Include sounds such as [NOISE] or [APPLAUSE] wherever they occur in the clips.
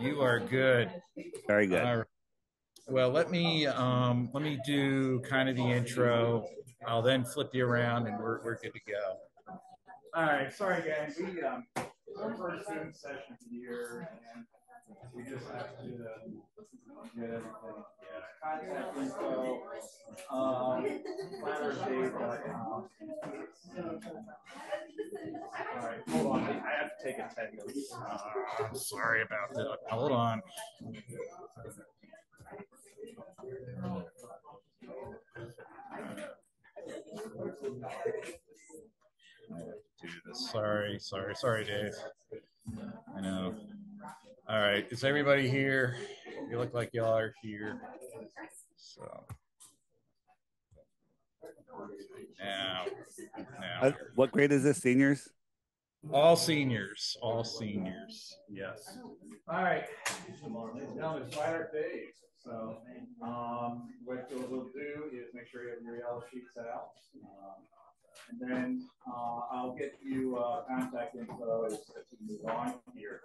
You are good. Very good. All right. Well, let me um, let me do kind of the intro. I'll then flip you around, and we're we're good to go. All right. Sorry, guys. We um, our first Zoom session here, and we just have to get everything. Yeah, contact info. Um, flatearthdave.com. All right, hold on. I have to take a attendance. Uh, I'm sorry about that. Hold on. Do this. Sorry, sorry, sorry, Dave. I know. All right, is everybody here? You look like y'all are here. So now, now, Uh, what grade is this? Seniors? all seniors, all seniors. Yes. All right. Now it's Friday Dave. So, um, what we'll, we'll do is make sure you have your yellow sheets out. Um, and then uh, I'll get you uh, contact info as, as we move on here.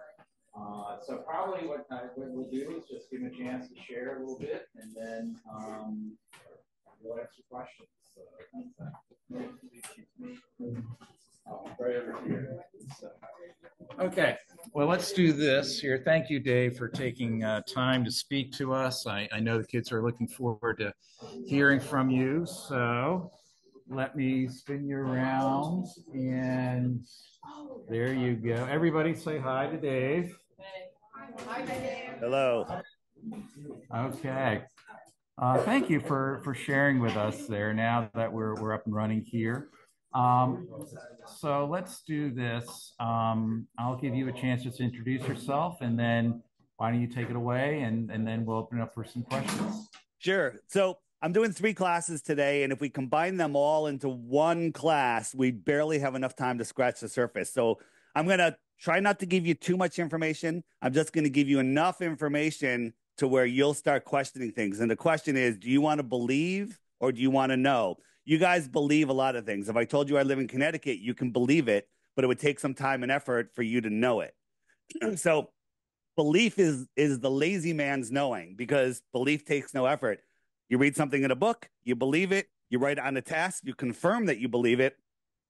Uh, so probably what, I, what we'll do is just give them a chance to share a little bit, and then um, we'll answer questions. So- Okay, well, let's do this here. Thank you, Dave, for taking uh, time to speak to us. I, I know the kids are looking forward to hearing from you. So let me spin you around, and there you go. Everybody say hi to Dave. Hello. Okay. Uh, thank you for, for sharing with us there now that we're, we're up and running here. Um, so let's do this. Um, I'll give you a chance just to introduce yourself and then why don't you take it away and, and then we'll open it up for some questions. Sure. So I'm doing three classes today, and if we combine them all into one class, we barely have enough time to scratch the surface. So I'm going to try not to give you too much information. I'm just going to give you enough information to where you'll start questioning things. And the question is do you want to believe or do you want to know? You guys believe a lot of things. If I told you I live in Connecticut, you can believe it, but it would take some time and effort for you to know it. [CLEARS THROAT] so belief is is the lazy man's knowing because belief takes no effort. You read something in a book, you believe it, you write it on a test, you confirm that you believe it,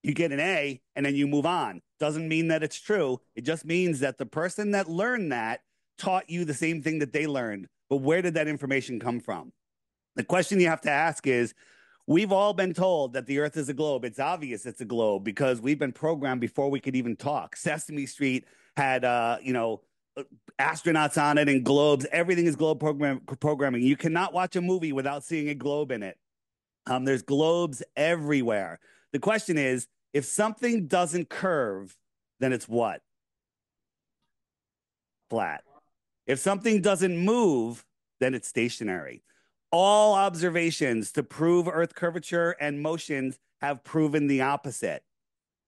you get an A, and then you move on. Doesn't mean that it's true. It just means that the person that learned that taught you the same thing that they learned. But where did that information come from? The question you have to ask is We've all been told that the earth is a globe. It's obvious it's a globe because we've been programmed before we could even talk. Sesame Street had, uh, you know, astronauts on it and globes. Everything is globe program- programming. You cannot watch a movie without seeing a globe in it. Um, there's globes everywhere. The question is if something doesn't curve, then it's what? Flat. If something doesn't move, then it's stationary. All observations to prove Earth curvature and motions have proven the opposite.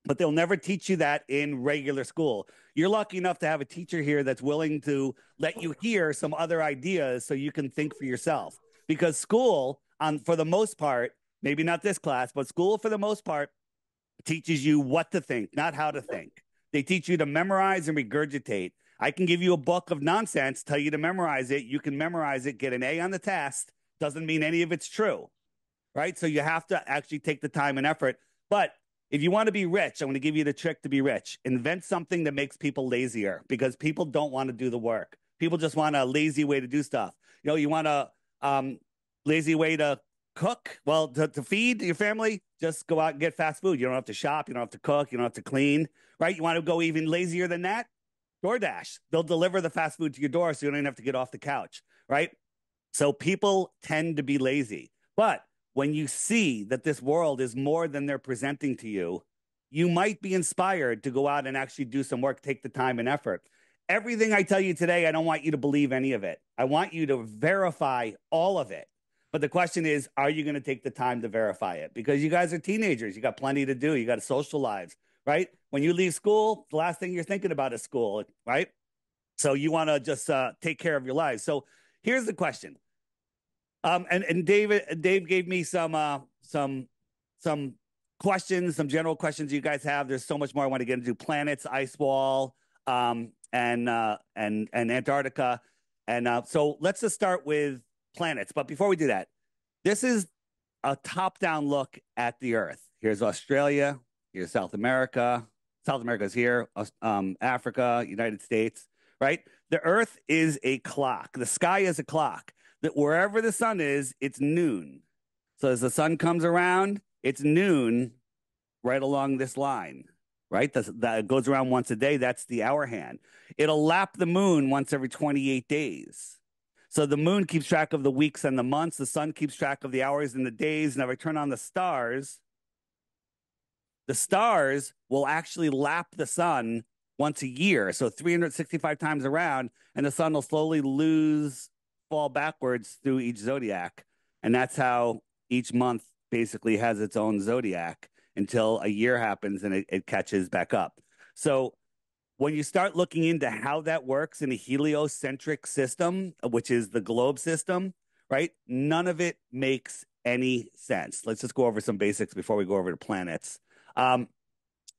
But they'll never teach you that in regular school. You're lucky enough to have a teacher here that's willing to let you hear some other ideas so you can think for yourself. Because school, on for the most part, maybe not this class, but school for the most part teaches you what to think, not how to think. They teach you to memorize and regurgitate. I can give you a book of nonsense, tell you to memorize it. You can memorize it, get an A on the test. Doesn't mean any of it's true, right? So you have to actually take the time and effort. But if you want to be rich, I'm going to give you the trick to be rich. Invent something that makes people lazier because people don't want to do the work. People just want a lazy way to do stuff. You know, you want a um, lazy way to cook. Well, to, to feed your family, just go out and get fast food. You don't have to shop. You don't have to cook. You don't have to clean, right? You want to go even lazier than that? DoorDash. They'll deliver the fast food to your door so you don't even have to get off the couch, right? So people tend to be lazy. But when you see that this world is more than they're presenting to you, you might be inspired to go out and actually do some work, take the time and effort. Everything I tell you today, I don't want you to believe any of it. I want you to verify all of it. But the question is, are you going to take the time to verify it? Because you guys are teenagers. You got plenty to do. You got social lives, right? When you leave school, the last thing you're thinking about is school, right? So you want to just uh, take care of your lives. So here's the question. Um, and and David Dave gave me some uh, some some questions, some general questions you guys have. There's so much more I want to get into. Planets, ice wall, um, and uh, and and Antarctica. And uh, so let's just start with planets. But before we do that, this is a top-down look at the Earth. Here's Australia. Here's South America. South America is here. Um, Africa, United States. Right. The Earth is a clock. The sky is a clock. That wherever the sun is, it's noon. So as the sun comes around, it's noon right along this line right? that goes around once a day. That's the hour hand. It'll lap the moon once every 28 days. So the moon keeps track of the weeks and the months. The sun keeps track of the hours and the days. And if I turn on the stars, the stars will actually lap the sun once a year. So 365 times around, and the sun will slowly lose, fall backwards through each zodiac. And that's how each month basically has its own zodiac until a year happens and it, it catches back up. So when you start looking into how that works in a heliocentric system, which is the globe system, right? None of it makes any sense. Let's just go over some basics before we go over to planets. Um,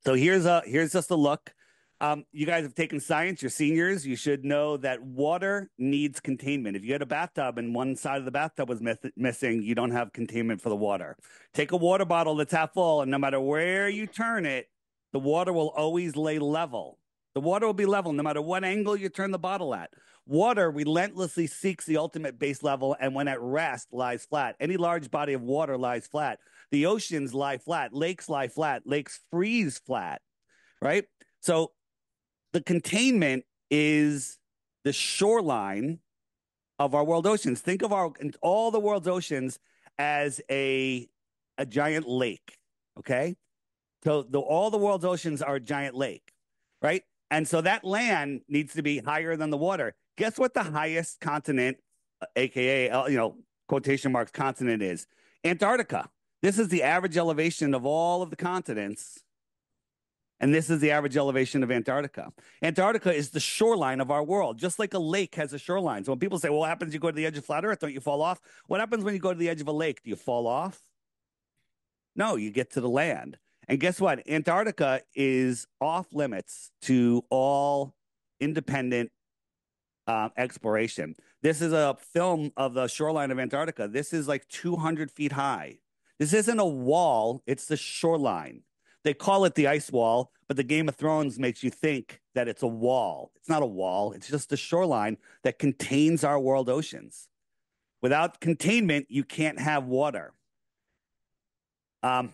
so here's a here's just a look um, you guys have taken science, you're seniors. You should know that water needs containment. If you had a bathtub and one side of the bathtub was myth- missing, you don't have containment for the water. Take a water bottle that's half full, and no matter where you turn it, the water will always lay level. The water will be level no matter what angle you turn the bottle at. Water relentlessly seeks the ultimate base level, and when at rest, lies flat. Any large body of water lies flat. The oceans lie flat. Lakes lie flat. Lakes freeze flat, right? So the containment is the shoreline of our world oceans. Think of our all the world's oceans as a a giant lake. Okay, so the, all the world's oceans are a giant lake, right? And so that land needs to be higher than the water. Guess what the highest continent, aka uh, you know quotation marks continent is? Antarctica. This is the average elevation of all of the continents and this is the average elevation of Antarctica. Antarctica is the shoreline of our world, just like a lake has a shoreline. So when people say, well, what happens you go to the edge of flat earth? Don't you fall off? What happens when you go to the edge of a lake? Do you fall off? No, you get to the land. And guess what? Antarctica is off limits to all independent uh, exploration. This is a film of the shoreline of Antarctica. This is like 200 feet high. This isn't a wall, it's the shoreline. They call it the ice wall, but the Game of Thrones makes you think that it's a wall. It's not a wall, it's just the shoreline that contains our world oceans. Without containment, you can't have water. Um,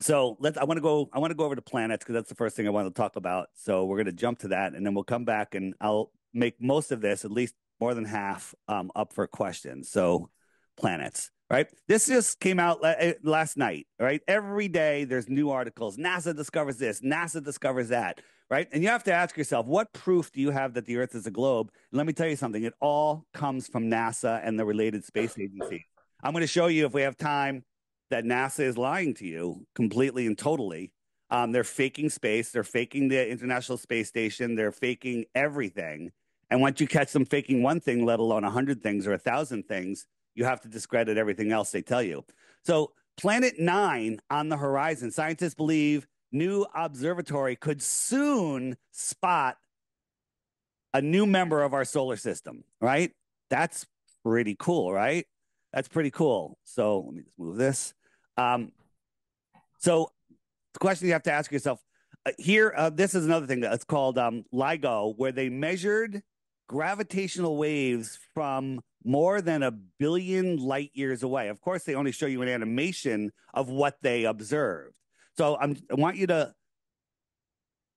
so let's I want to go I want to go over to planets because that's the first thing I want to talk about. So we're going to jump to that and then we'll come back and I'll make most of this, at least more than half, um, up for questions. So planets right? This just came out eh, last night, right? Every day there's new articles. NASA discovers this, NASA discovers that, right? And you have to ask yourself, what proof do you have that the Earth is a globe? And let me tell you something, it all comes from NASA and the related space agency. I'm going to show you, if we have time, that NASA is lying to you completely and totally. Um, they're faking space, they're faking the International Space Station, they're faking everything. And once you catch them faking one thing, let alone a hundred things or a thousand things, you have to discredit everything else they tell you. So, Planet Nine on the horizon. Scientists believe new observatory could soon spot a new member of our solar system, right? That's pretty cool, right? That's pretty cool. So let me just move this. Um, so the question you have to ask yourself uh, here, uh, this is another thing that's called um, LIGO, where they measured gravitational waves from more than a billion light years away. Of course, they only show you an animation of what they observed. So I'm, I want you to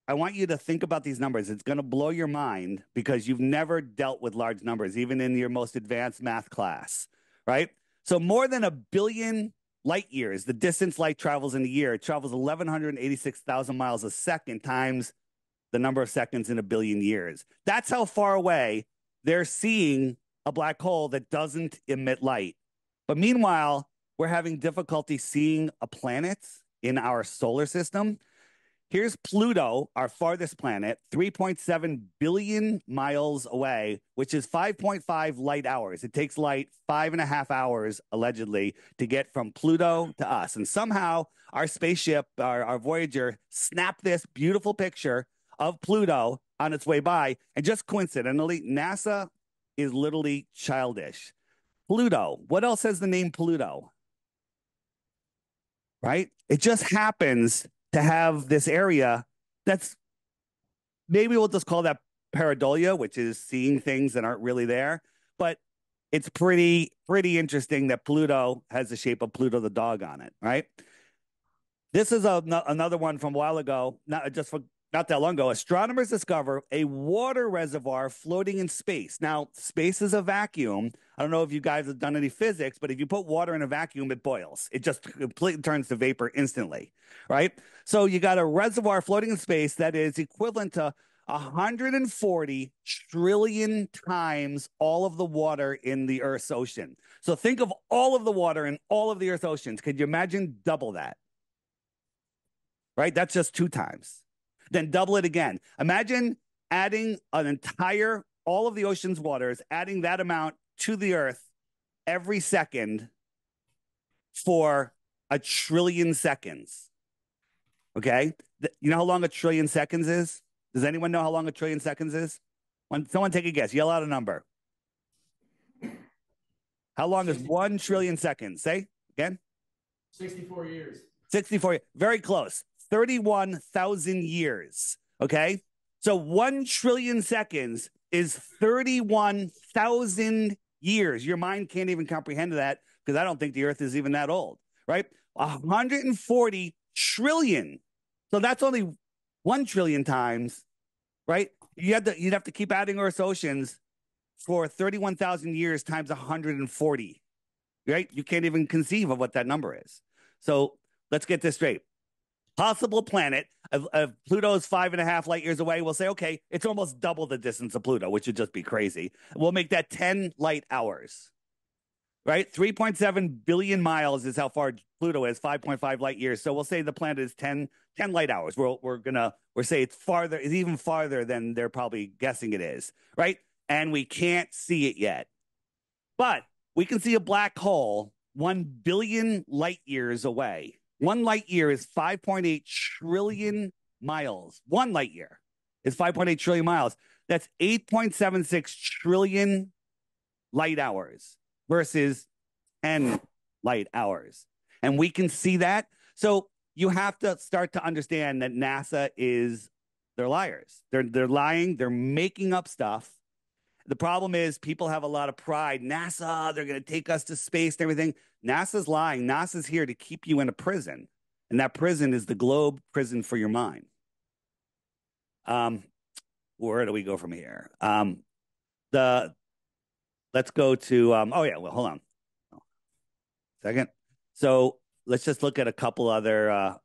I want you to think about these numbers. It's going to blow your mind because you've never dealt with large numbers, even in your most advanced math class, right? So, more than a billion light years, the distance light travels in a year, it travels 1,186,000 miles a second times the number of seconds in a billion years. That's how far away they're seeing a black hole that doesn't emit light. But meanwhile, we're having difficulty seeing a planet in our solar system. Here's Pluto, our farthest planet, 3.7 billion miles away, which is 5.5 light hours. It takes light five and a half hours, allegedly, to get from Pluto to us. And somehow our spaceship, our, our Voyager, snapped this beautiful picture of Pluto on its way by. And just coincidentally, NASA is literally childish. Pluto. What else has the name Pluto? Right? It just happens to have this area that's maybe we'll just call that pareidolia, which is seeing things that aren't really there. But it's pretty pretty interesting that Pluto has the shape of Pluto the dog on it, right? This is a, another one from a while ago, not just for not that long ago. Astronomers discover a water reservoir floating in space. Now, space is a vacuum. I don't know if you guys have done any physics, but if you put water in a vacuum, it boils. It just completely turns to vapor instantly, right? So you got a reservoir floating in space that is equivalent to 140 trillion times all of the water in the Earth's ocean. So think of all of the water in all of the Earth's oceans. Could you imagine double that? Right? That's just two times. Then double it again. Imagine adding an entire, all of the ocean's waters, adding that amount to the Earth every second for a trillion seconds. Okay? You know how long a trillion seconds is? Does anyone know how long a trillion seconds is? When someone take a guess, yell out a number. How long is one trillion seconds? Say again. 64 years. 64. Very close. 31,000 years. Okay. So one trillion seconds is 31,000 years. Your mind can't even comprehend that because I don't think the earth is even that old, right? 140 trillion. So that's only 1 trillion times, right? You have to, you'd have to keep adding Earth's oceans for 31,000 years times 140, right? You can't even conceive of what that number is. So let's get this straight. Possible planet of, of Pluto's five and a half light years away. We'll say, okay, it's almost double the distance of Pluto, which would just be crazy. We'll make that 10 light hours right? 3.7 billion miles is how far Pluto is, 5.5 light years. So we'll say the planet is 10, 10 light hours. We're, we're gonna, we're say it's farther, it's even farther than they're probably guessing it is, right? And we can't see it yet. But we can see a black hole 1 billion light years away. One light year is 5.8 trillion miles. One light year is 5.8 trillion miles. That's 8.76 trillion light hours versus 10 light hours. And we can see that. So you have to start to understand that NASA is they're liars. They're they're lying, they're making up stuff. The problem is people have a lot of pride. NASA, they're going to take us to space and everything. NASA's lying. NASA's here to keep you in a prison. And that prison is the globe prison for your mind. Um, where do we go from here? Um, the let's go to um, oh yeah well hold on second so let's just look at a couple other uh,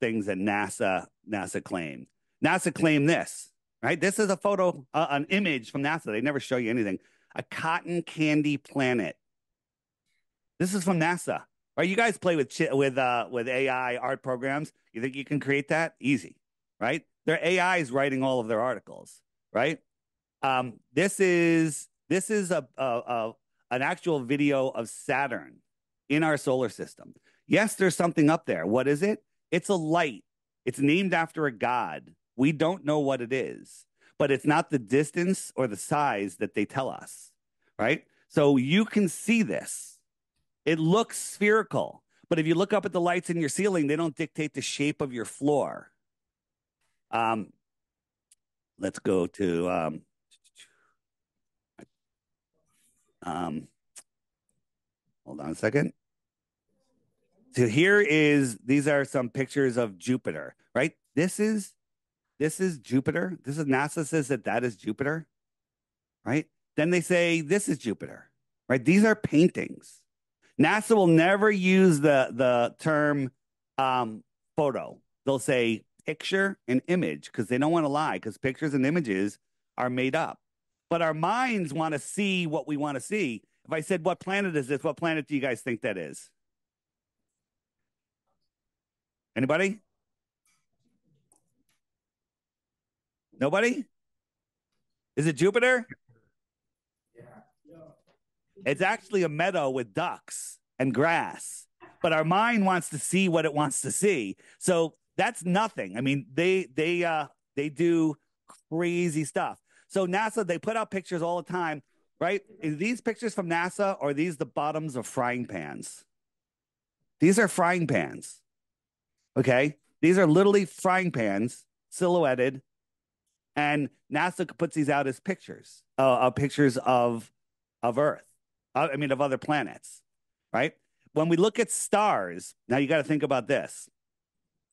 things that nasa nasa claimed nasa claimed this right this is a photo uh, an image from nasa they never show you anything a cotton candy planet this is from nasa right you guys play with with uh, with ai art programs you think you can create that easy right their ai is writing all of their articles right um, this is this is a, a, a an actual video of Saturn in our solar system. Yes, there's something up there. What is it? It's a light. It's named after a god. We don't know what it is, but it's not the distance or the size that they tell us, right? So you can see this. It looks spherical, but if you look up at the lights in your ceiling, they don't dictate the shape of your floor. Um, let's go to um, um, hold on a second. So here is these are some pictures of Jupiter, right? This is this is Jupiter. This is NASA says that that is Jupiter, right? Then they say this is Jupiter, right? These are paintings. NASA will never use the the term um, photo. They'll say picture and image because they don't want to lie because pictures and images are made up but our minds want to see what we want to see. If I said, What planet is this? What planet do you guys think that is? Anybody? Nobody? Is it Jupiter? Yeah. It's actually a meadow with ducks and grass, but our mind wants to see what it wants to see. So that's nothing. I mean, they they uh they do crazy stuff. So NASA, they put out pictures all the time, right? Is these pictures from NASA or are these the bottoms of frying pans? These are frying pans. Okay. These are literally frying pans silhouetted. And NASA puts these out as pictures, uh, uh, pictures of, of Earth, uh, I mean, of other planets, right? When we look at stars, now you got to think about this.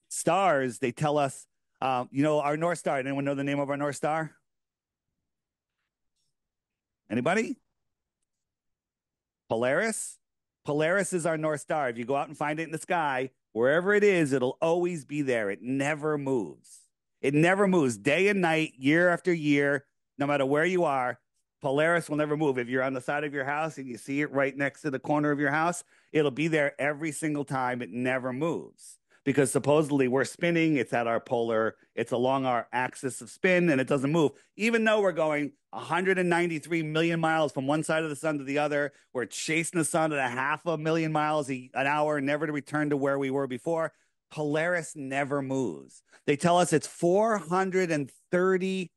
Stars, they tell us, uh, you know, our North Star. Anyone know the name of our North Star? Anybody? Polaris? Polaris is our North Star. If you go out and find it in the sky, wherever it is, it'll always be there. It never moves. It never moves day and night, year after year, no matter where you are. Polaris will never move. If you're on the side of your house and you see it right next to the corner of your house, it'll be there every single time. It never moves because supposedly we're spinning. It's at our polar, it's along our axis of spin and it doesn't move. Even though we're going 193 million miles from one side of the sun to the other, we're chasing the sun at a half a million miles an hour, never to return to where we were before. Polaris never moves. They tell us it's 430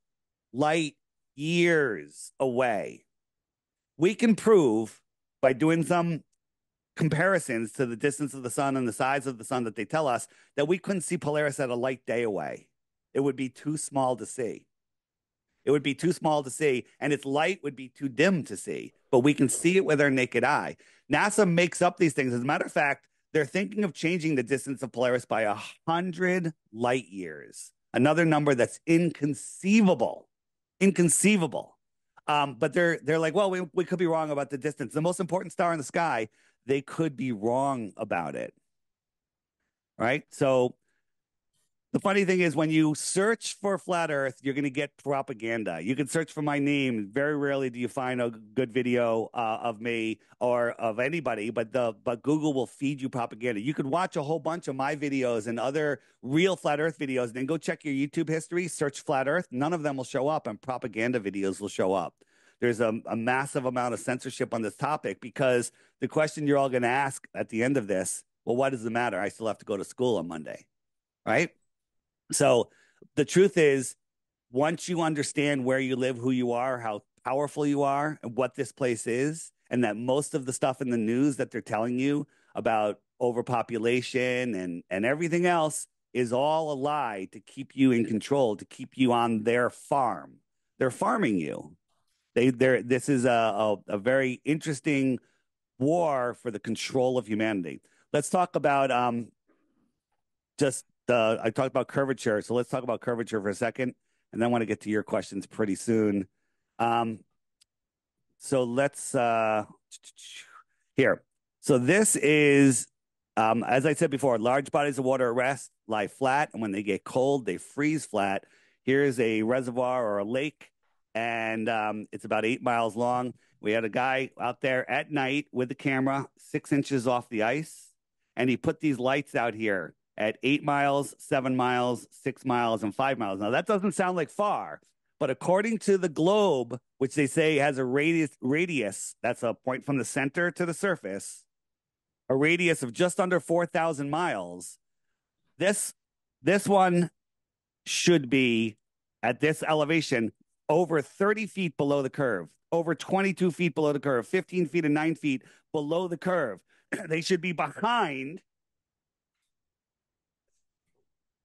light years away. We can prove by doing some comparisons to the distance of the sun and the size of the sun that they tell us that we couldn't see Polaris at a light day away. It would be too small to see. It would be too small to see, and its light would be too dim to see, but we can see it with our naked eye. NASA makes up these things. As a matter of fact, they're thinking of changing the distance of Polaris by a hundred light years, another number that's inconceivable, inconceivable. Um, but they're they're like, well, we, we could be wrong about the distance. The most important star in the sky they could be wrong about it. Right? So the funny thing is, when you search for flat Earth, you're going to get propaganda. You can search for my name. Very rarely do you find a good video uh, of me or of anybody, but the but Google will feed you propaganda. You could watch a whole bunch of my videos and other real flat Earth videos, and then go check your YouTube history, search flat Earth. None of them will show up, and propaganda videos will show up there's a, a massive amount of censorship on this topic because the question you're all going to ask at the end of this, well, what does it matter? I still have to go to school on Monday, right? So the truth is, once you understand where you live, who you are, how powerful you are, and what this place is, and that most of the stuff in the news that they're telling you about overpopulation and, and everything else is all a lie to keep you in control, to keep you on their farm. They're farming you. They there this is a, a, a very interesting war for the control of humanity. Let's talk about um just the I talked about curvature, so let's talk about curvature for a second, and then I want to get to your questions pretty soon. Um, so let's uh here. So this is um, as I said before, large bodies of water at rest lie flat, and when they get cold, they freeze flat. Here's a reservoir or a lake and um, it's about eight miles long. We had a guy out there at night with the camera, six inches off the ice, and he put these lights out here at eight miles, seven miles, six miles, and five miles. Now, that doesn't sound like far, but according to the globe, which they say has a radius, radius that's a point from the center to the surface, a radius of just under 4,000 miles, this, this one should be at this elevation over 30 feet below the curve, over 22 feet below the curve, 15 feet and nine feet below the curve. [CLEARS THROAT] they should be behind.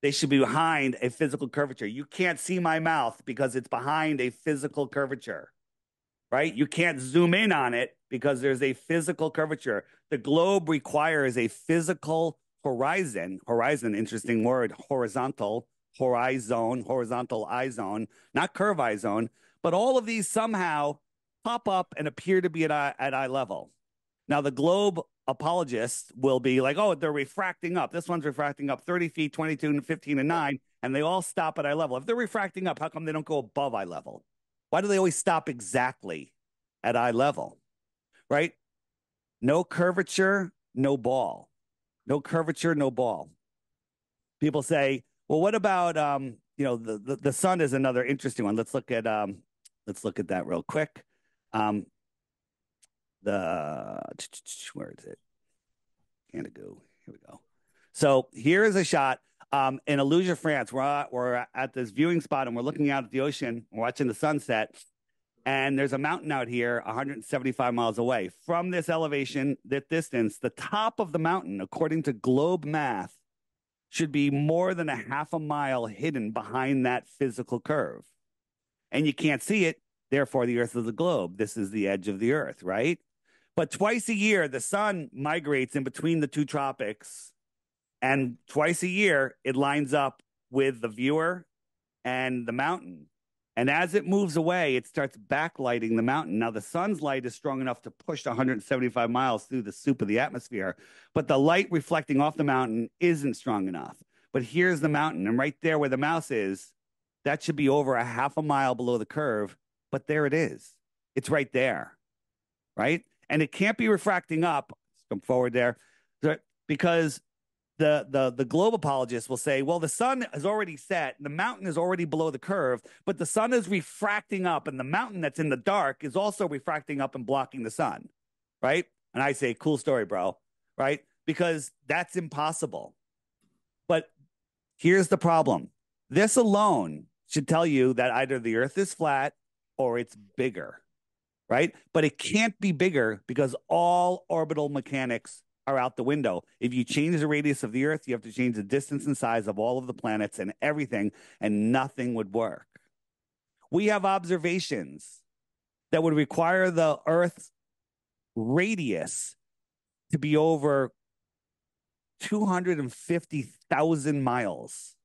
They should be behind a physical curvature. You can't see my mouth because it's behind a physical curvature, right? You can't zoom in on it because there's a physical curvature. The globe requires a physical horizon. Horizon, interesting word, horizontal horizon, horizontal eye zone, not curve eye zone, but all of these somehow pop up and appear to be at eye, at eye level. Now, the globe apologists will be like, oh, they're refracting up. This one's refracting up 30 feet, 22 and 15 and 9, and they all stop at eye level. If they're refracting up, how come they don't go above eye level? Why do they always stop exactly at eye level? Right? No curvature, no ball. No curvature, no ball. People say, well, what about um, you know the, the, the sun is another interesting one. Let's look at um, let's look at that real quick. Um, the [TSK] where is it? Canada go. Here we go. So here is a shot Um, in Aluja, France, we're at, we're at this viewing spot and we're looking out at the ocean, watching the sunset, and there's a mountain out here 175 miles away. From this elevation, that distance, the top of the mountain, according to Globe Math, should be more than a half a mile hidden behind that physical curve. And you can't see it, therefore, the Earth is a globe. This is the edge of the Earth, right? But twice a year, the sun migrates in between the two tropics and twice a year, it lines up with the viewer and the mountain. And as it moves away, it starts backlighting the mountain. Now, the sun's light is strong enough to push 175 miles through the soup of the atmosphere, but the light reflecting off the mountain isn't strong enough. But here's the mountain, and right there where the mouse is, that should be over a half a mile below the curve, but there it is. It's right there, right? And it can't be refracting up. Come forward there, because the the the globe apologists will say, well, the sun has already set, the mountain is already below the curve, but the sun is refracting up, and the mountain that's in the dark is also refracting up and blocking the sun, right? And I say, cool story, bro, right? Because that's impossible. But here's the problem: this alone should tell you that either the Earth is flat or it's bigger, right? But it can't be bigger because all orbital mechanics are out the window. If you change the radius of the Earth, you have to change the distance and size of all of the planets and everything, and nothing would work. We have observations that would require the Earth's radius to be over 250,000 miles,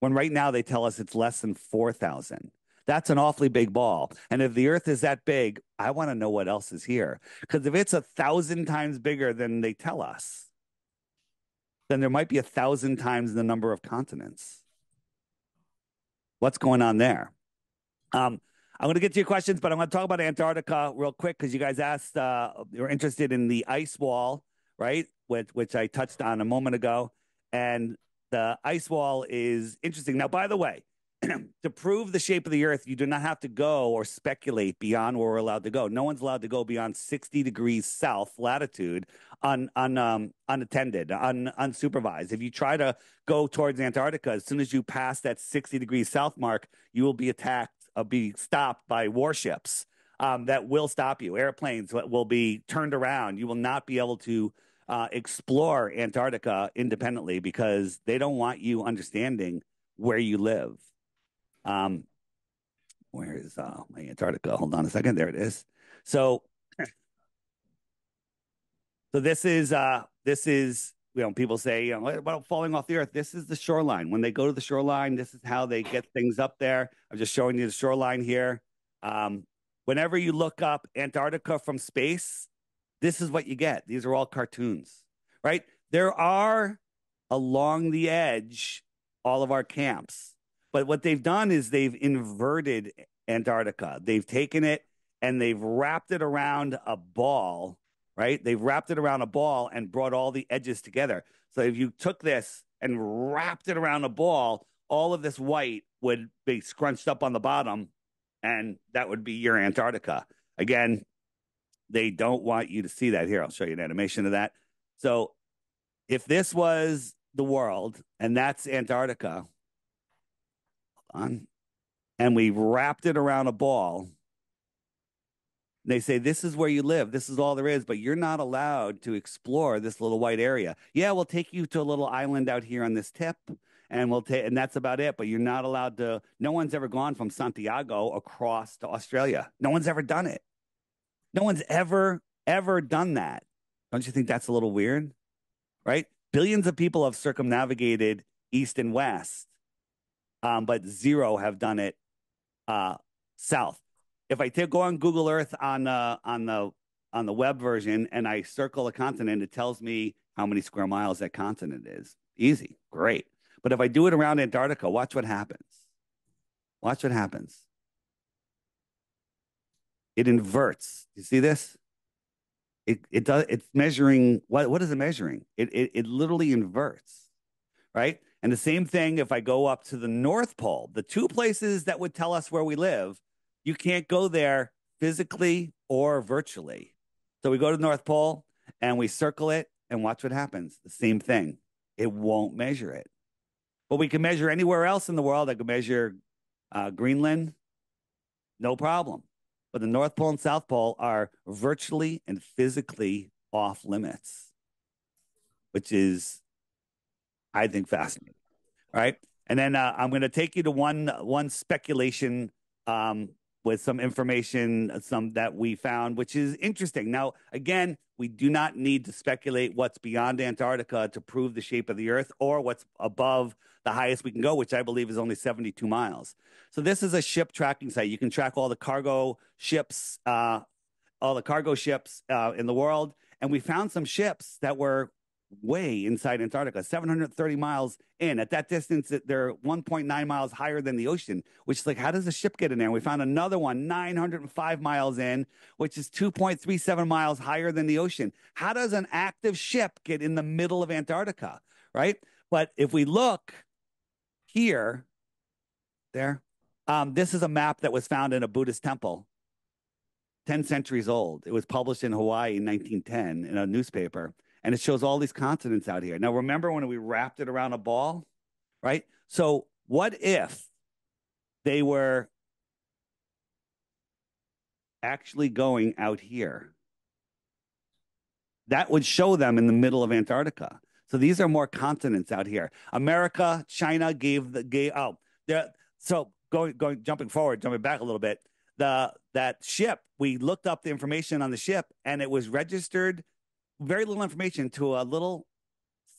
when right now they tell us it's less than 4,000. That's an awfully big ball. And if the earth is that big, I want to know what else is here. Because if it's a thousand times bigger than they tell us, then there might be a thousand times the number of continents. What's going on there? Um, I'm going to get to your questions, but I'm going to talk about Antarctica real quick because you guys asked, uh, you're interested in the ice wall, right? Which, which I touched on a moment ago. And the ice wall is interesting. Now, by the way, [CLEARS THROAT] to prove the shape of the earth, you do not have to go or speculate beyond where we're allowed to go. No one's allowed to go beyond 60 degrees south latitude un, un, um, unattended, un, unsupervised. If you try to go towards Antarctica, as soon as you pass that 60 degrees south mark, you will be attacked, uh, be stopped by warships um, that will stop you. Airplanes will be turned around. You will not be able to uh, explore Antarctica independently because they don't want you understanding where you live. Um, where is uh, my Antarctica? Hold on a second. There it is. So, so this is uh, this is you know people say you know what about falling off the earth. This is the shoreline. When they go to the shoreline, this is how they get things up there. I'm just showing you the shoreline here. Um, whenever you look up Antarctica from space, this is what you get. These are all cartoons, right? There are along the edge all of our camps but what they've done is they've inverted Antarctica. They've taken it and they've wrapped it around a ball, right? They've wrapped it around a ball and brought all the edges together. So if you took this and wrapped it around a ball, all of this white would be scrunched up on the bottom, and that would be your Antarctica. Again, they don't want you to see that. Here, I'll show you an animation of that. So if this was the world and that's Antarctica, on, and we wrapped it around a ball. They say, This is where you live. This is all there is, but you're not allowed to explore this little white area. Yeah, we'll take you to a little island out here on this tip, and we'll take, and that's about it. But you're not allowed to. No one's ever gone from Santiago across to Australia. No one's ever done it. No one's ever, ever done that. Don't you think that's a little weird? Right? Billions of people have circumnavigated east and west um, but zero have done it uh, south. If I take, go on Google Earth on the on the on the web version and I circle a continent, it tells me how many square miles that continent is. Easy, great. But if I do it around Antarctica, watch what happens. Watch what happens. It inverts. You see this? It it does. It's measuring. What what is it measuring? It it, it literally inverts, right? And the same thing if I go up to the North Pole, the two places that would tell us where we live, you can't go there physically or virtually. So we go to the North Pole and we circle it and watch what happens. The same thing. It won't measure it. But we can measure anywhere else in the world. I can measure uh, Greenland, no problem. But the North Pole and South Pole are virtually and physically off limits, which is, I think, fascinating. Right. And then uh, I'm going to take you to one one speculation um, with some information, some that we found, which is interesting. Now, again, we do not need to speculate what's beyond Antarctica to prove the shape of the Earth or what's above the highest we can go, which I believe is only 72 miles. So this is a ship tracking site. You can track all the cargo ships, uh, all the cargo ships uh, in the world, and we found some ships that were way inside Antarctica, 730 miles in. At that distance, they're 1.9 miles higher than the ocean, which is like, how does a ship get in there? And we found another one 905 miles in, which is 2.37 miles higher than the ocean. How does an active ship get in the middle of Antarctica? Right. But if we look here, there, um, this is a map that was found in a Buddhist temple 10 centuries old. It was published in Hawaii in 1910 in a newspaper and it shows all these continents out here. Now, remember when we wrapped it around a ball, right? So, what if they were actually going out here? That would show them in the middle of Antarctica. So these are more continents out here. America, China gave the gave oh there. So going going jumping forward, jumping back a little bit. The that ship we looked up the information on the ship and it was registered very little information to a little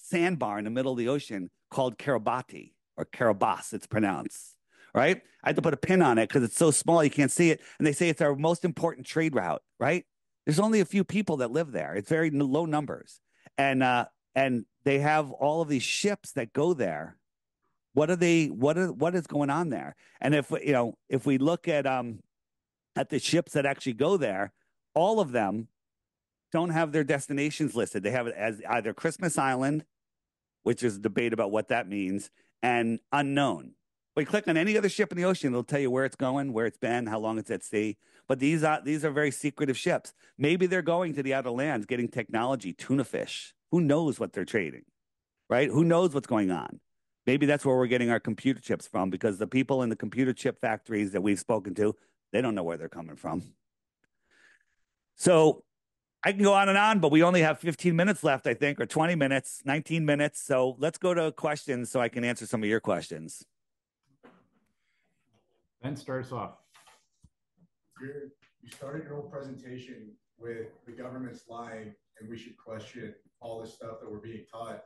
sandbar in the middle of the ocean called Kiribati or Kiribati, it's pronounced. Right? I had to put a pin on it because it's so small you can't see it. And they say it's our most important trade route, right? There's only a few people that live there. It's very low numbers. And uh and they have all of these ships that go there. What are they what are what is going on there? And if you know, if we look at um at the ships that actually go there, all of them don't have their destinations listed. They have it as either Christmas Island, which is a debate about what that means, and unknown. But you click on any other ship in the ocean, it'll tell you where it's going, where it's been, how long it's at sea. But these are these are very secretive ships. Maybe they're going to the outer lands, getting technology, tuna fish. Who knows what they're trading, right? Who knows what's going on? Maybe that's where we're getting our computer chips from, because the people in the computer chip factories that we've spoken to, they don't know where they're coming from. So I can go on and on, but we only have 15 minutes left, I think, or 20 minutes, 19 minutes. So let's go to questions so I can answer some of your questions. Ben us off. You're, you started your whole presentation with the government's lying and we should question all this stuff that we're being taught.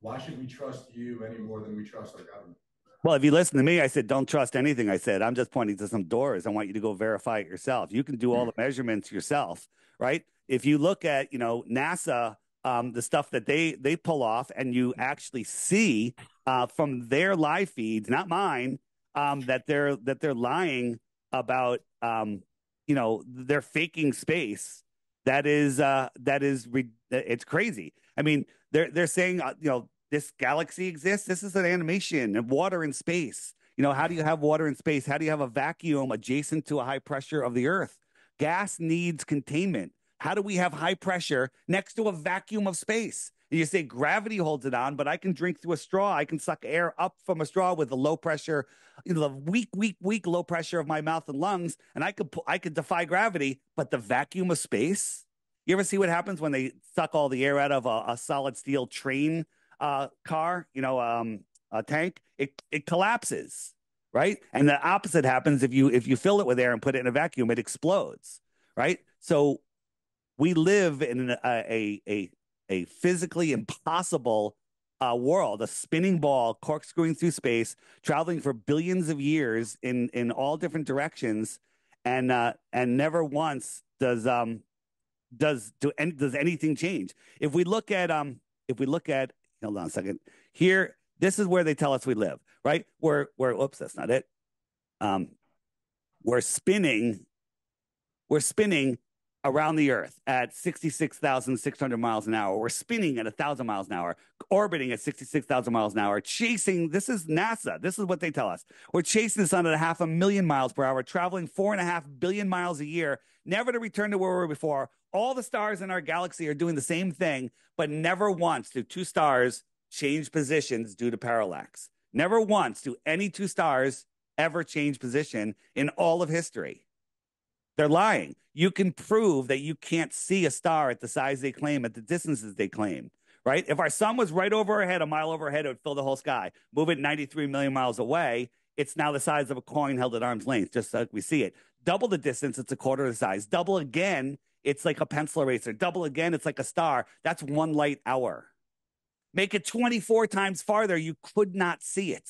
Why should we trust you any more than we trust our government? Well, if you listen to me, I said, don't trust anything I said. I'm just pointing to some doors. I want you to go verify it yourself. You can do all hmm. the measurements yourself, right? If you look at you know NASA, um, the stuff that they they pull off, and you actually see uh, from their live feeds, not mine, um, that they're that they're lying about um, you know they're faking space. That is uh, that is re- it's crazy. I mean, they're they're saying uh, you know this galaxy exists. This is an animation of water in space. You know, how do you have water in space? How do you have a vacuum adjacent to a high pressure of the Earth? Gas needs containment. How do we have high pressure next to a vacuum of space? And you say gravity holds it on, but I can drink through a straw. I can suck air up from a straw with the low pressure, you know, the weak, weak, weak low pressure of my mouth and lungs, and I could I could defy gravity. But the vacuum of space, you ever see what happens when they suck all the air out of a, a solid steel train uh, car, you know, um, a tank? It it collapses, right? And the opposite happens if you if you fill it with air and put it in a vacuum, it explodes, right? So we live in a a a, a physically impossible uh, world, a spinning ball corkscrewing through space, traveling for billions of years in in all different directions, and uh, and never once does um does do any, does anything change. If we look at um if we look at hold on a second here, this is where they tell us we live, right? We're we're oops, that's not it. Um, we're spinning, we're spinning around the Earth at 66,600 miles an hour. We're spinning at 1,000 miles an hour, orbiting at 66,000 miles an hour, chasing. This is NASA. This is what they tell us. We're chasing the sun at a half a million miles per hour, traveling four and a half billion miles a year, never to return to where we were before. All the stars in our galaxy are doing the same thing, but never once do two stars change positions due to parallax. Never once do any two stars ever change position in all of history. They're lying. You can prove that you can't see a star at the size they claim, at the distances they claim, right? If our sun was right over our head, a mile overhead, it would fill the whole sky. Move it 93 million miles away, it's now the size of a coin held at arm's length, just like we see it. Double the distance, it's a quarter the size. Double again, it's like a pencil eraser. Double again, it's like a star. That's one light hour. Make it 24 times farther, you could not see it,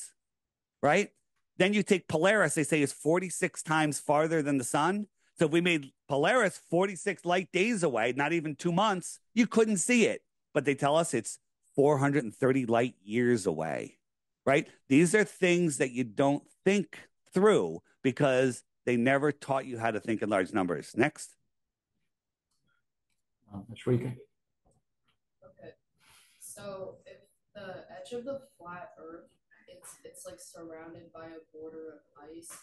right? Then you take Polaris, they say is 46 times farther than the sun. So if we made Polaris 46 light days away, not even two months, you couldn't see it. But they tell us it's 430 light years away, right? These are things that you don't think through because they never taught you how to think in large numbers. Next. Um, Shrika. Okay. So if the edge of the flat Earth, it's it's like surrounded by a border of ice,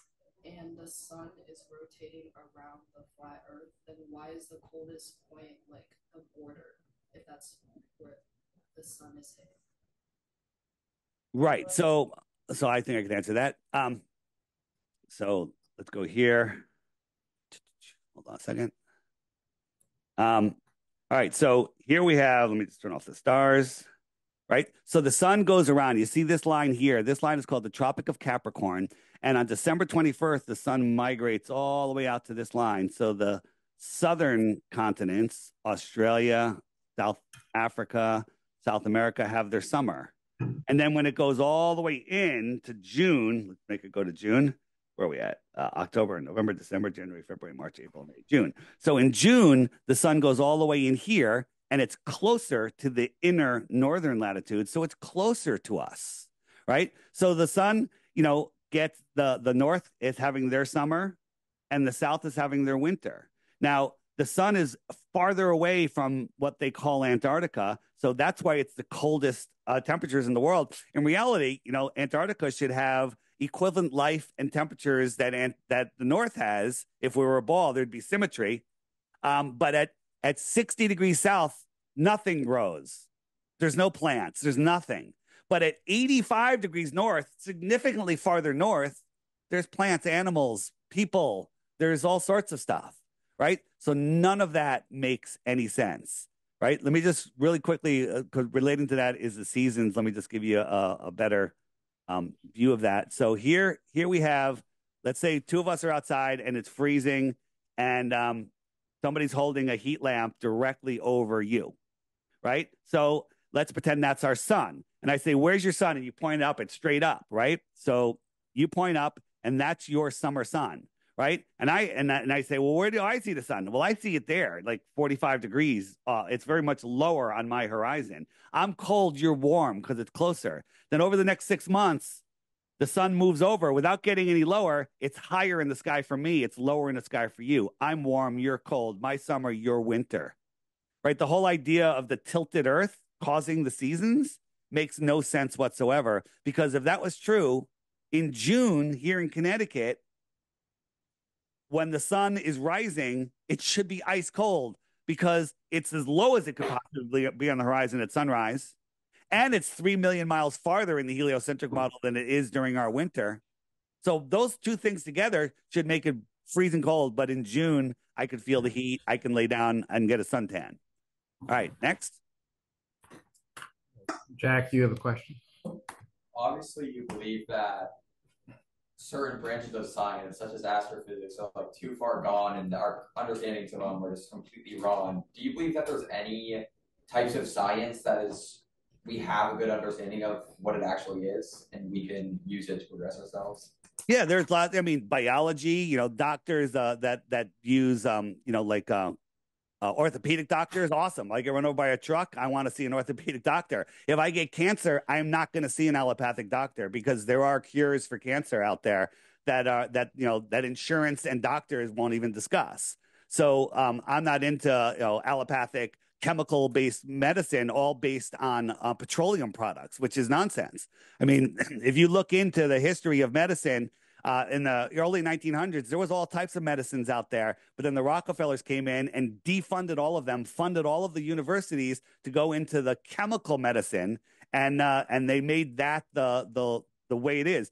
and the sun is rotating around the flat Earth, then why is the coldest point like a border if that's where the sun is hitting? Right. So so I think I can answer that. Um so let's go here. Hold on a second. Um all right, so here we have, let me just turn off the stars right? So the sun goes around. You see this line here. This line is called the Tropic of Capricorn. And on December 21st, the sun migrates all the way out to this line. So the southern continents, Australia, South Africa, South America, have their summer. And then when it goes all the way in to June, let's make it go to June. Where are we at? Uh, October, November, December, January, February, March, April, May, June. So in June, the sun goes all the way in here and it's closer to the inner northern latitude. So it's closer to us, right? So the sun, you know, gets the, the north is having their summer and the south is having their winter. Now, the sun is farther away from what they call Antarctica. So that's why it's the coldest uh, temperatures in the world. In reality, you know, Antarctica should have equivalent life and temperatures that that the North has. If we were a ball, there'd be symmetry. Um, but at at 60 degrees south, nothing grows. There's no plants, there's nothing. But at 85 degrees north, significantly farther north, there's plants, animals, people, there's all sorts of stuff, right? So none of that makes any sense, right? Let me just really quickly, uh, relating to that is the seasons. Let me just give you a, a better um, view of that. So here, here we have, let's say two of us are outside and it's freezing, and um, somebody's holding a heat lamp directly over you, right? So let's pretend that's our sun. And I say, Where's your sun? And you point up, it's straight up, right? So you point up, and that's your summer sun, right? And I and I, and I say, Well, where do I see the sun? Well, I see it there, like 45 degrees. Uh, it's very much lower on my horizon. I'm cold, you're warm because it's closer. Then over the next six months, the sun moves over without getting any lower. It's higher in the sky for me. It's lower in the sky for you. I'm warm. You're cold. My summer, your winter. Right? The whole idea of the tilted earth causing the seasons makes no sense whatsoever. Because if that was true, in June here in Connecticut, when the sun is rising, it should be ice cold because it's as low as it could possibly be on the horizon at sunrise and it's 3 million miles farther in the heliocentric model than it is during our winter. So those two things together should make it freezing cold. But in June, I could feel the heat. I can lay down and get a suntan. All right, next. Jack, you have a question. Obviously, you believe that certain branches of science, such as astrophysics, are like too far gone, and our understandings of them are just completely wrong. Do you believe that there's any types of science that is we have a good understanding of what it actually is and we can use it to progress ourselves yeah there's lots i mean biology you know doctors uh, that that use um you know like uh, uh, orthopedic doctor is awesome. I get run over by a truck i want to see an orthopedic doctor. If i get cancer i'm not going to see an allopathic doctor because there are cures for cancer out there that are that you know that insurance and doctors won't even discuss. So um, i'm not into you know allopathic chemical based medicine all based on uh, petroleum products, which is nonsense. I mean, [CLEARS THROAT] if you look into the history of medicine, uh, in the early 1900s, there was all types of medicines out there, but then the Rockefellers came in and defunded all of them, funded all of the universities to go into the chemical medicine, and uh, and they made that the the the way it is.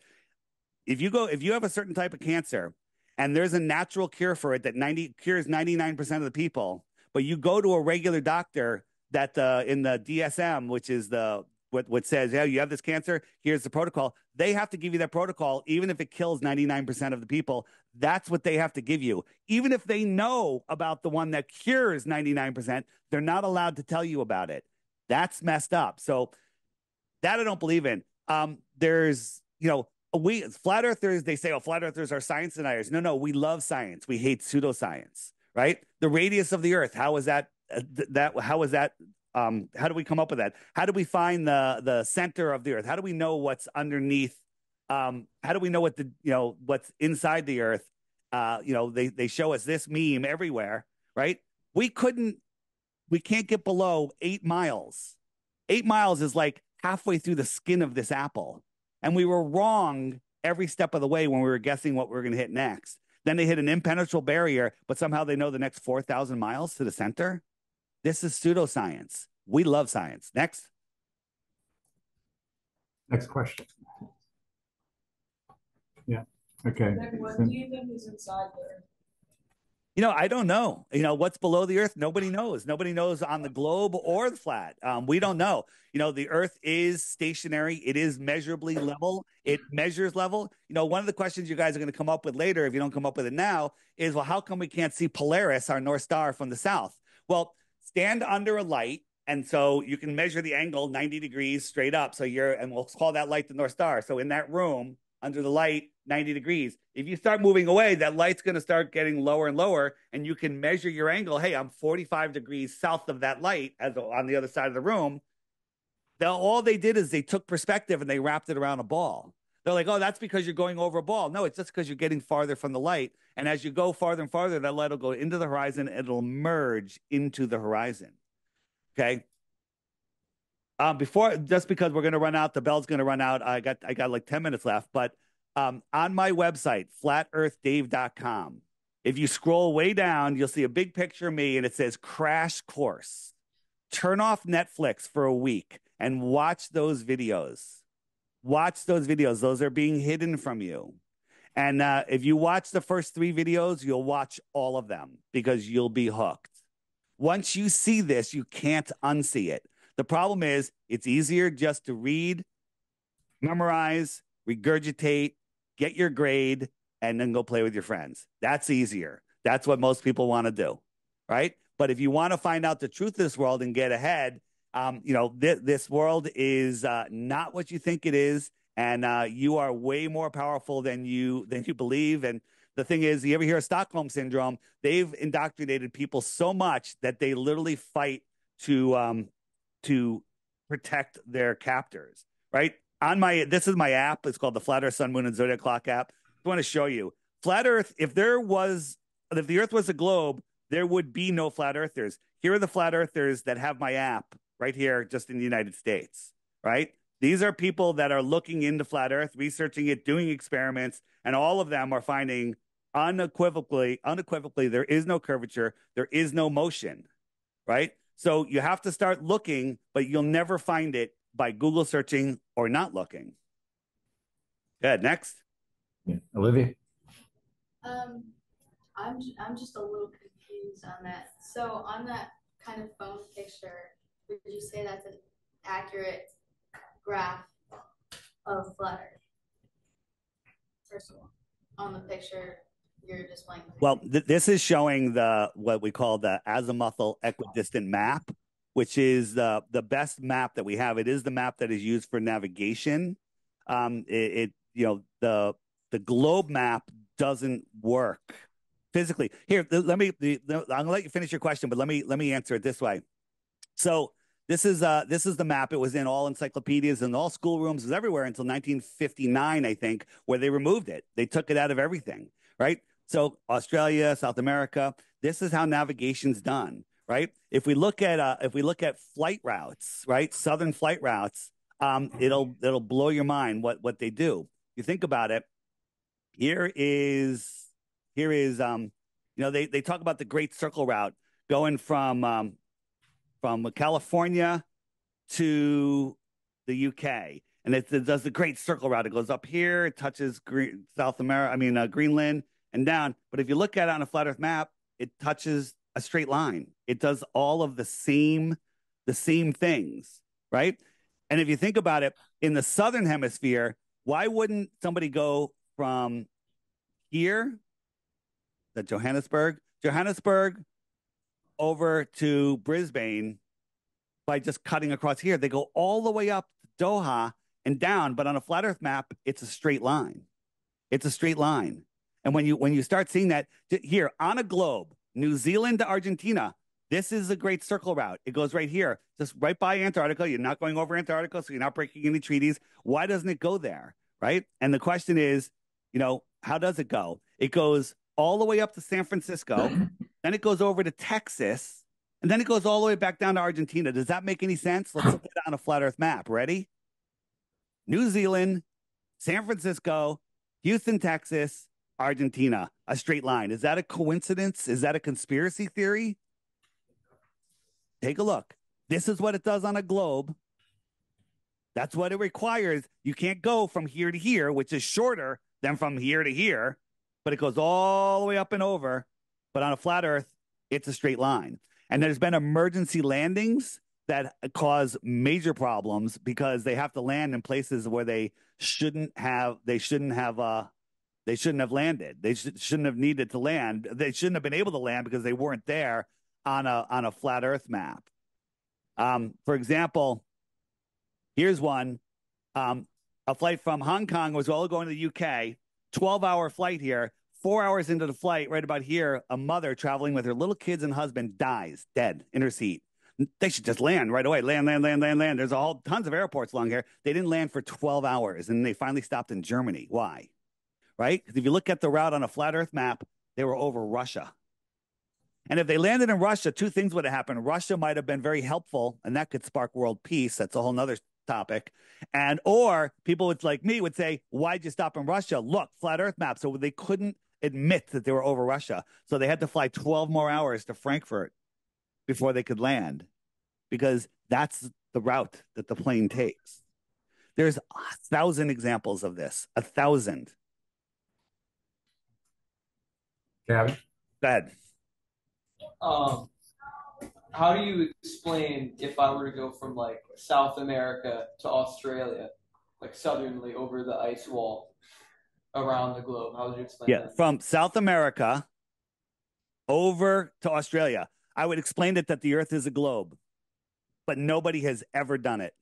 If you go, if you have a certain type of cancer and there's a natural cure for it that 90 cures 99% of the people, but you go to a regular doctor that uh, in the DSM, which is the what, what says, yeah, you have this cancer, here's the protocol. They have to give you that protocol, even if it kills 99% of the people. That's what they have to give you. Even if they know about the one that cures 99%, they're not allowed to tell you about it. That's messed up. So that I don't believe in. Um, there's, you know, we flat earthers, they say, oh, flat earthers are science deniers. No, no, we love science. We hate pseudoscience, right? The radius of the earth, how is that? Uh, that how is that um, how do we come up with that? How do we find the the center of the earth? How do we know what's underneath? Um, how do we know what the you know what's inside the earth? Uh, you know, they they show us this meme everywhere, right? We couldn't, we can't get below eight miles. Eight miles is like halfway through the skin of this apple, and we were wrong every step of the way when we were guessing what we were going to hit next. Then they hit an impenetrable barrier, but somehow they know the next four thousand miles to the center. This is pseudoscience. We love science. Next. Next question. Yeah. Okay. what do you think is inside there? You know, I don't know. You know, what's below the earth? Nobody knows. Nobody knows on the globe or the flat. Um, we don't know. You know, the earth is stationary. It is measurably level. It measures level. You know, one of the questions you guys are going to come up with later, if you don't come up with it now, is well, how come we can't see Polaris, our North Star, from the south? Well, stand under a light. And so you can measure the angle 90 degrees straight up. So you're, and we'll call that light the North Star. So in that room, under the light, 90 degrees. If you start moving away, that light's going to start getting lower and lower, and you can measure your angle. Hey, I'm 45 degrees south of that light as on the other side of the room. They'll, all they did is they took perspective and they wrapped it around a ball. They're like, oh, that's because you're going over a ball. No, it's just because you're getting farther from the light. And as you go farther and farther, that light will go into the horizon and it'll merge into the horizon. Okay. Um, before, just because we're going to run out, the bell's going to run out. I got, I got like 10 minutes left, but um, on my website, flatearthdave.com, if you scroll way down, you'll see a big picture of me and it says crash course. Turn off Netflix for a week and watch those videos watch those videos. Those are being hidden from you. And uh, if you watch the first three videos, you'll watch all of them because you'll be hooked. Once you see this, you can't unsee it. The problem is, it's easier just to read, memorize, regurgitate, get your grade, and then go play with your friends. That's easier. That's what most people want to do, right? But if you want to find out the truth of this world and get ahead, um, you know, th- this world is uh, not what you think it is, and uh, you are way more powerful than you than you believe. And the thing is, you ever hear of Stockholm syndrome? They've indoctrinated people so much that they literally fight to um, to protect their captors. Right on my this is my app. It's called the Flat Earth Sun Moon and Zodiac Clock app. I want to show you flat Earth. If there was if the Earth was a globe, there would be no flat earthers. Here are the flat earthers that have my app right here, just in the United States, right? These are people that are looking into flat Earth, researching it, doing experiments, and all of them are finding unequivocally, unequivocally, there is no curvature, there is no motion, right? So you have to start looking, but you'll never find it by Google searching or not looking. Good. Next. Yeah. Olivia. Um, I'm I'm just a little confused on that. So on that kind of phone picture, would you say that's an accurate graph of Earth? First of all, on the picture you're displaying. Well, th- this is showing the what we call the azimuthal equidistant map, which is the the best map that we have. It is the map that is used for navigation. Um, it, it you know the the globe map doesn't work physically. Here, let me. I'm gonna let you finish your question, but let me let me answer it this way. So this is uh this is the map. It was in all encyclopedias and all schoolrooms, was everywhere until 1959, I think, where they removed it. They took it out of everything, right? So Australia, South America, this is how navigation's done, right? If we look at uh, if we look at flight routes, right, southern flight routes, um, it'll it'll blow your mind what what they do. You think about it. Here is here is um, you know they they talk about the Great Circle route going from um, from California to the UK. and it, it does the great circle route. It goes up here, it touches Green, South America, I mean uh, Greenland, and down. But if you look at it on a flat Earth map, it touches a straight line. It does all of the same the same things, right? And if you think about it, in the southern hemisphere, why wouldn't somebody go from here, the Johannesburg, Johannesburg, over to Brisbane by just cutting across here? They go all the way up to Doha and down, but on a flat Earth map, it's a straight line. It's a straight line. And when you when you start seeing that here on a globe, New Zealand to Argentina, this is a great circle route. It goes right here, just right by Antarctica. You're not going over Antarctica, so you're not breaking any treaties. Why doesn't it go there? Right. And the question is, you know, how does it go? It goes all the way up to San Francisco, [LAUGHS] then it goes over to Texas, and then it goes all the way back down to Argentina. Does that make any sense? Let's look at it on a flat Earth map. Ready? New Zealand, San Francisco, Houston, Texas, Argentina, a straight line. Is that a coincidence? Is that a conspiracy theory? Take a look. This is what it does on a globe. That's what it requires. You can't go from here to here, which is shorter than from here to here, but it goes all the way up and over. But on a flat Earth, it's a straight line. And there's been emergency landings that cause major problems because they have to land in places where they shouldn't have. They shouldn't have. Uh, they shouldn't have landed. They sh- shouldn't have needed to land. They shouldn't have been able to land because they weren't there on a on a flat Earth map. Um, for example, here's one: um, a flight from Hong Kong was all going to the UK. Twelve hour flight here. Four hours into the flight, right about here, a mother traveling with her little kids and husband dies dead in her seat. They should just land right away. Land, land, land, land, land. There's a whole tons of airports along here. They didn't land for 12 hours and they finally stopped in Germany. Why? Right? Because if you look at the route on a flat Earth map, they were over Russia. And if they landed in Russia, two things would have happened. Russia might have been very helpful, and that could spark world peace. That's a whole nother topic. And or people would like me would say, Why'd you stop in Russia? Look, flat earth map. So they couldn't admit that they were over Russia. So they had to fly 12 more hours to Frankfurt before they could land. Because that's the route that the plane takes. There's a thousand examples of this. A thousand. Gabby? Go. Um, how do you explain if I were to go from like South America to Australia, like southernly over the ice wall around the globe? How would you explain Yeah, that? from South America over to Australia. I would explain it that the earth is a globe, but nobody has ever done it.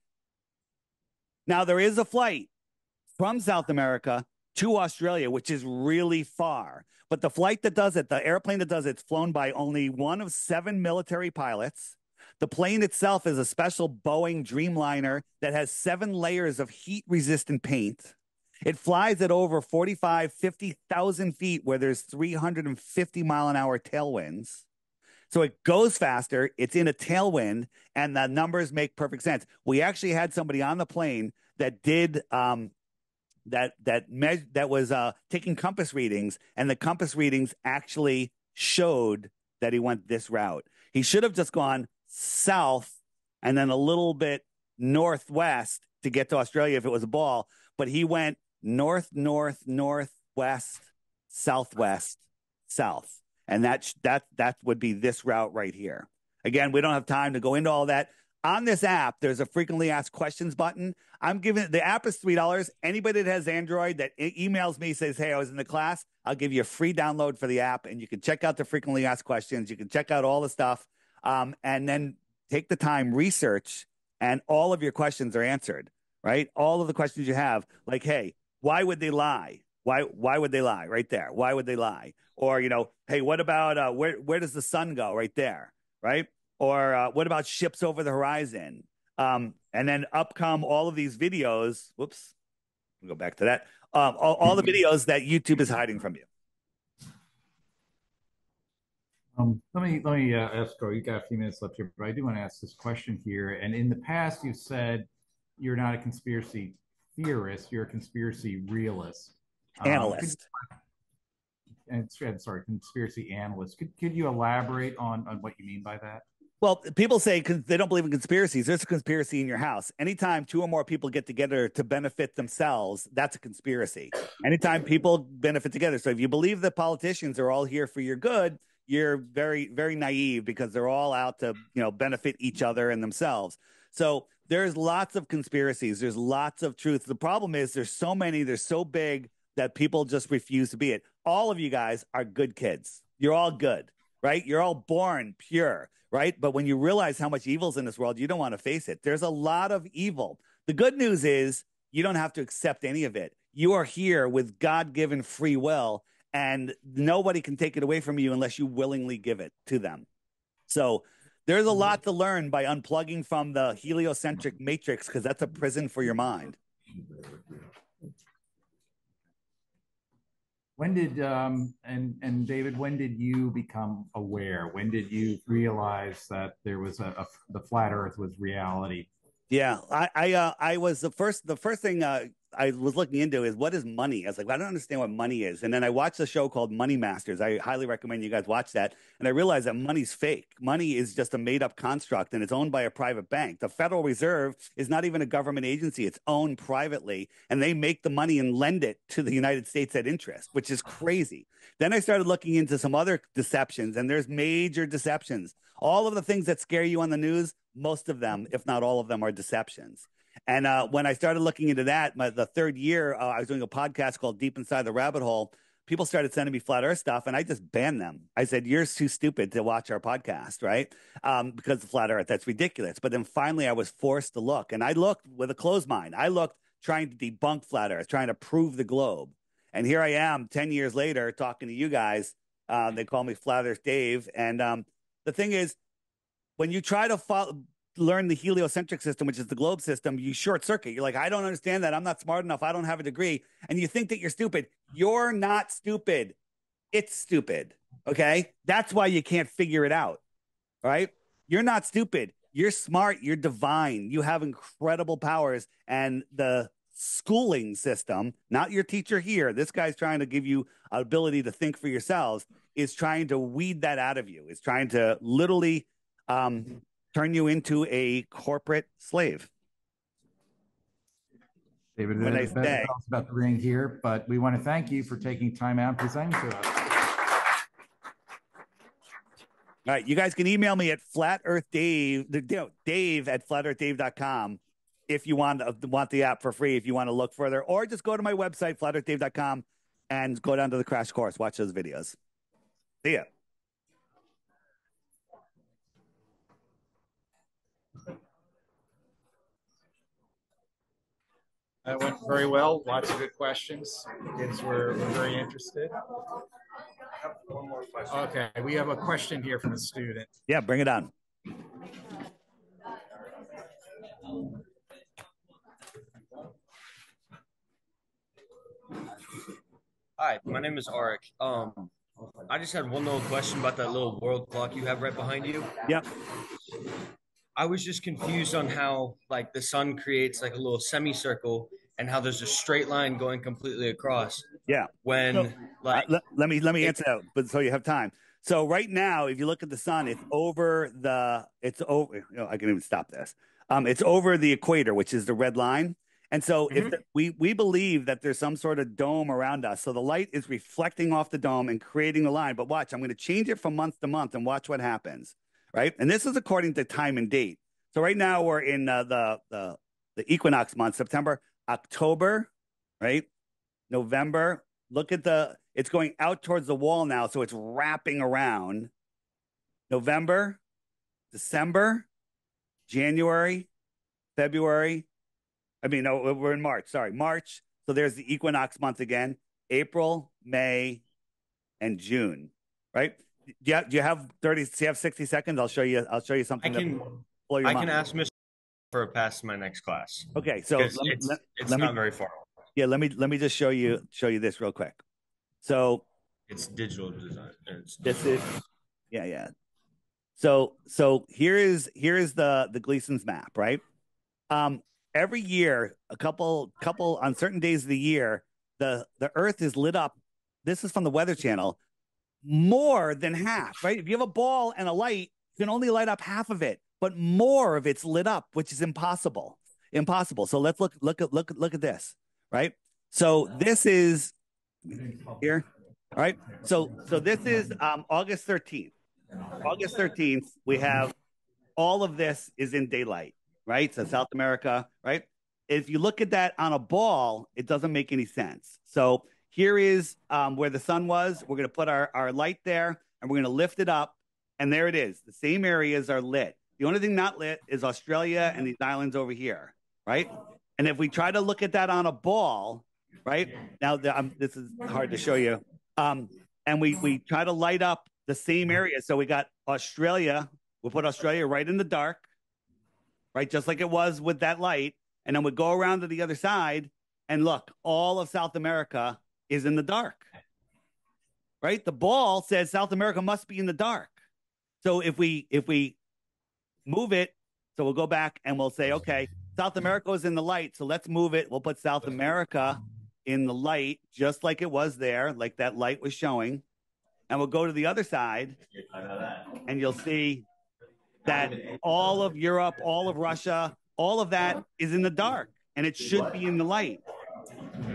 Now, there is a flight from South America to Australia, which is really far. But the flight that does it, the airplane that does it, it's flown by only one of seven military pilots. The plane itself is a special Boeing Dreamliner that has seven layers of heat resistant paint. It flies at over 45, 50,000 feet where there's 350 mile an hour tailwinds. So it goes faster, it's in a tailwind, and the numbers make perfect sense. We actually had somebody on the plane that did um, that that me- that was uh, taking compass readings, and the compass readings actually showed that he went this route. He should have just gone south and then a little bit northwest to get to Australia if it was a ball, but he went north, north, northwest, southwest, south, and that that that would be this route right here. Again, we don't have time to go into all that. On this app, there's a frequently asked questions button. I'm giving the app is three dollars. Anybody that has Android that emails me says, "Hey, I was in the class," I'll give you a free download for the app, and you can check out the frequently asked questions. You can check out all the stuff, um, and then take the time research, and all of your questions are answered. Right, all of the questions you have, like, "Hey, why would they lie? Why why would they lie?" Right there, why would they lie? Or you know, "Hey, what about uh, where where does the sun go?" Right there, right? Or uh, what about ships over the horizon? Um, and then up come all of these videos. Whoops, we'll go back to that. Um, all, all the videos that YouTube is hiding from you. Um, let me let me uh, ask. Oh, you got a few minutes left here, but I do want to ask this question here. And in the past, you've said you're not a conspiracy theorist; you're a conspiracy realist, Um, Analyst. and I'm sorry, conspiracy analyst. Could could you elaborate on on what you mean by that? Well, people say they don't believe in conspiracies. There's a conspiracy in your house. Anytime two or more people get together to benefit themselves, that's a conspiracy. Anytime people benefit together. So if you believe that politicians are all here for your good, you're very, very naive because they're all out to, you know, benefit each other and themselves. So there's lots of conspiracies. There's lots of truth. The problem is there's so many, they're so big that people just refuse to be it. All of you guys are good kids. You're all good, right? You're all born pure right? But when you realize how much evil's in this world, you don't want to face it. There's a lot of evil. The good news is you don't have to accept any of it. You are here with God given free will, and nobody can take it away from you unless you willingly give it to them. So there's a lot to learn by unplugging from the heliocentric matrix because that's a prison for your mind. When did um, and and David? When did you become aware? When did you realize that there was a, a the flat Earth was reality? Yeah, I I, uh, I was the first the first thing uh, I was looking into is what is money? I was like, well, I don't understand what money is. And then I watched a show called Money Masters. I highly recommend you guys watch that. And I realized that money's fake. Money is just a made up construct and it's owned by a private bank. The Federal Reserve is not even a government agency. It's owned privately and they make the money and lend it to the United States at interest, which is crazy. Then I started looking into some other deceptions and there's major deceptions. All of the things that scare you on the news, most of them, if not all of them, are deceptions. And uh, when I started looking into that, my, the third year, uh, I was doing a podcast called Deep Inside the Rabbit Hole. People started sending me flat Earth stuff, and I just banned them. I said, "You're too stupid to watch our podcast, right? Um, because of flat Earth, that's ridiculous." But then finally, I was forced to look, and I looked with a closed mind. I looked trying to debunk flat Earth, trying to prove the globe. And here I am, ten years later, talking to you guys. Uh, they call me Flat Earth Dave, and um, the thing is, when you try to follow, learn the heliocentric system, which is the globe system, you short circuit. You're like, I don't understand that. I'm not smart enough. I don't have a degree. And you think that you're stupid. You're not stupid. It's stupid. Okay. That's why you can't figure it out. Right. You're not stupid. You're smart. You're divine. You have incredible powers. And the schooling system, not your teacher here, this guy's trying to give you ability to think for yourselves, is trying to weed that out of you, is trying to literally um, turn you into a corporate slave. David, when I say about the ring here, but we want to thank you for taking time out and presenting to us. All right, you guys can email me at flat earth Dave dave at flatearthdave.com if you want want the app for free, if you want to look further, or just go to my website, flatearthdave.com, and go down to the crash course, watch those videos. See ya. That went very well. Lots of good questions. Kids were, were very interested. one more question. Okay, we have a question here from a student. Yeah, bring it on. Hi, my name is Arik. Um, I just had one little question about that little world clock you have right behind you. Yep. I was just confused on how like the sun creates like a little semicircle and how there's a straight line going completely across. Yeah. When so, like uh, let, let, me let me answer that, but so you have time. So right now, if you look at the sun, it's over the it's over. You know, I can even stop this. Um, it's over the equator, which is the red line. And so mm-hmm. if the, we we believe that there's some sort of dome around us, so the light is reflecting off the dome and creating the line. But watch, I'm going to change it from month to month and watch what happens right? And this is according to time and date. So right now we're in uh, the, the the equinox month, September, October, right? November. Look at the it's going out towards the wall now, so it's wrapping around. November, December, January, February. I mean, no, we're in March. Sorry, March. So there's the equinox month again. April, May, and June. Right? Do you have, do you have 30 do you have 60 seconds? I'll show you i'll show you something i can i mind. can ask mr for a pass to my next class. Okay so let, it's, let, it's let not me, very far yeah let me let me just show you show you this real quick. So it's digital design. It's this is yeah yeah. So so here is here is the the gleason's map right? Um every year a couple couple on certain days of the year the the earth is lit up. This is from the weather channel more than half, right? If you have a ball and a light you can only light up half of it, but more of it's lit up, which is impossible. Impossible. So let's look look at look look at this, right? So this is here. All right. So so this is um August 13th. August 13th, we have all of this is in daylight, right? So South America, right? If you look at that on a ball, it doesn't make any sense. So here is um, where the sun was. We're going to put our, our light there and we're going to lift it up. And there it is. The same areas are lit. The only thing not lit is Australia and these islands over here, right? And if we try to look at that on a ball, right? Now, the, um, this is hard to show you. Um, and we, we try to light up the same area. So we got Australia. We'll put Australia right in the dark, right? Just like it was with that light. And then we go around to the other side and look, all of South America is in the dark, right? The ball says South America must be in the dark. So if we, if we move it, so we'll go back and we'll say, okay, South America is in the light. So let's move it. We'll put South America in the light, just like it was there, like that light was showing. And we'll go to the other side and you'll see that all of Europe, all of Russia, all of that is in the dark and it should be in the light.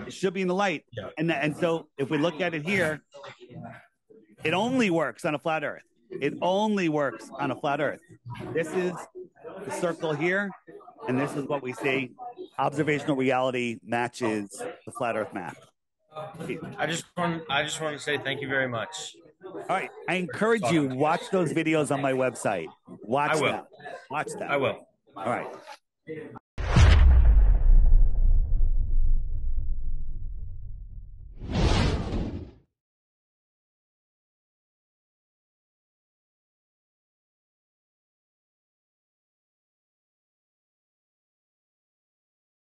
It should be in the light. And, and so if we look at it here, it only works on a flat earth. It only works on a flat earth. This is the circle here, and this is what we see. Observational reality matches the flat earth map. I just want I just want to say thank you very much. All right. I encourage you, watch those videos on my website. Watch I will. them. Watch them. I will. All right.